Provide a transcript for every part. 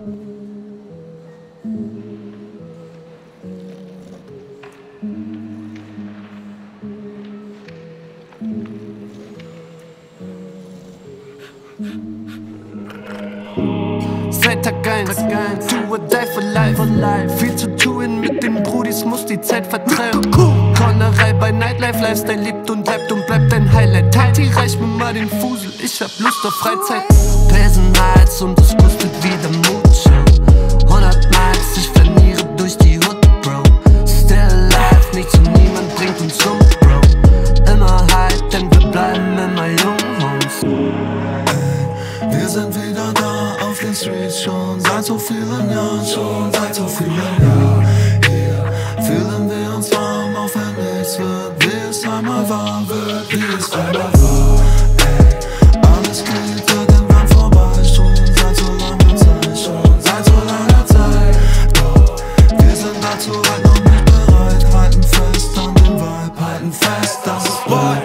Seit Tag 1, do or die for life. Viel zu tun mit den Brudis, muss die Zeit vertreiben. Cornerei bei Nightlife, Lifestyle lebt und bleibt und bleibt ein Highlight. Tati, reich mir mal den Fusel, ich hab Lust auf Freizeit. Personals und es kostet wieder Mut. 100 Miles, ich verliere durch die Hood, Bro. Still alive, nichts und niemand bringt uns um, Bro. Immer halt, denn wir bleiben immer jung, Homes. Wir sind wieder da auf den Streets schon seit so vielen Jahren, schon seit so vielen Jahren. Hier fühlen wir wenn nichts wird, wie es einmal war, wird, wie es einmal war. Ey, alles geht irgendwann vorbei, schon seit so langer Zeit, schon seit so langer Zeit. Doch wir sind dazu halt noch nicht bereit, halten fest an dem Vibe, halten fest, das ist Boy,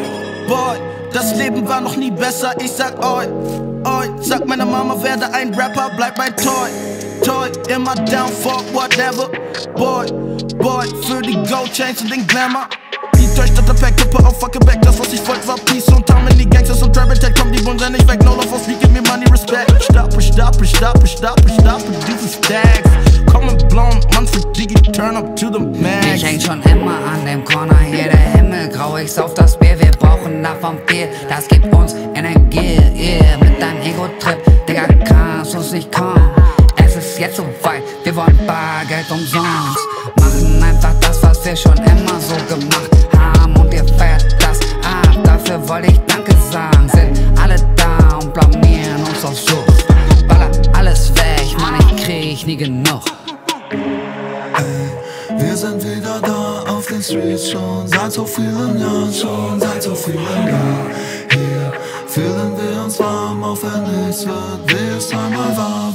boy, das Leben war noch nie besser. Ich sag oi, oi, sag meiner Mama, werde ein Rapper, bleib mein Toy, Toy, immer down for whatever. Boy, boy, für die Gold Chains und den Glamour. Die Töchter der Pack, Kippe auf fucking back. Das, was ich wollte, war Peace und Harmony. Gangsters und Tribal Tech, komm, die Bullen sind nicht weg. No love for give me money, respect. Stoppe, stoppe, stoppe, stoppe, stoppe, diese Stacks. Kommen blond, man für Digi, turn up to the max. Ich häng schon immer an dem Corner hier, der Himmel grau, ich sauf das Bier, wir brauchen nach Vampir, das gibt uns Energie, yeah, mit deinem Ego-Trip, Digga, kannst du's nicht kommen, es ist jetzt so weit, wir wollen Bargeld umsonst, machen einfach das, was wir schon immer so gemacht haben und ihr feiert das ab, dafür wollte ich Danke sagen, sind alle da und blamieren uns auf Sucht, baller alles weg, Mann, ich krieg nie genug. Wir sind wieder da auf den Streets schon. Seit so vielen Jahren, schon. Seit so vielen Jahren. Hier. Fühlen wir uns warm, auch wenn nichts wird, wie es einmal war,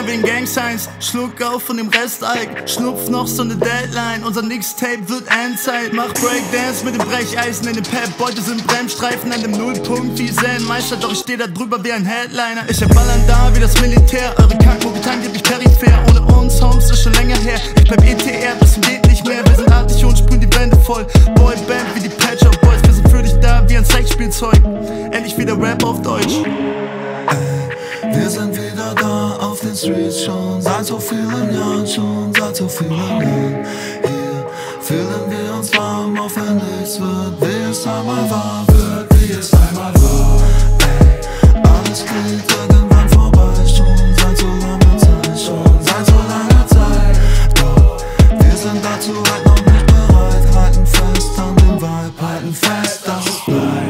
Finger wegen Gang Signs. Schluck auf von dem Rest Ike. Schnupf noch so ne Deadline. Unser Mixtape wird Endzeit. Mach Breakdance mit dem Brecheisen in den Pep. Beute sind Bremsstreifen an dem Nullpunkt wie Zen-Meister. Doch ich steh da drüber wie ein Headliner. Ich hab Ballern da wie das Militär. Eure Kackmucketan gibt mich peripher. Ohne uns, Homes, ist schon länger her. Ich bleib ETR, zum geht nicht mehr. Wir sind artig und sprühen die Wände voll. Boyband wie die Patch Up Boys. Wir sind für dich da wie ein Sexspielzeug. Endlich wieder Rap auf Deutsch. Wir sind wieder da auf den Streets schon seit so vielen Jahren, schon seit so vielen Jahren. Hier fühlen wir uns warm, auch wenn nichts wird, wie es einmal war, wird, wie es einmal war. Ey, alles geht irgendwann vorbei, schon seit so langer Zeit, schon seit so langer Zeit. Doch wir sind dazu halt noch nicht bereit, halten fest an dem Vibe, halten fest, dass es bleibt.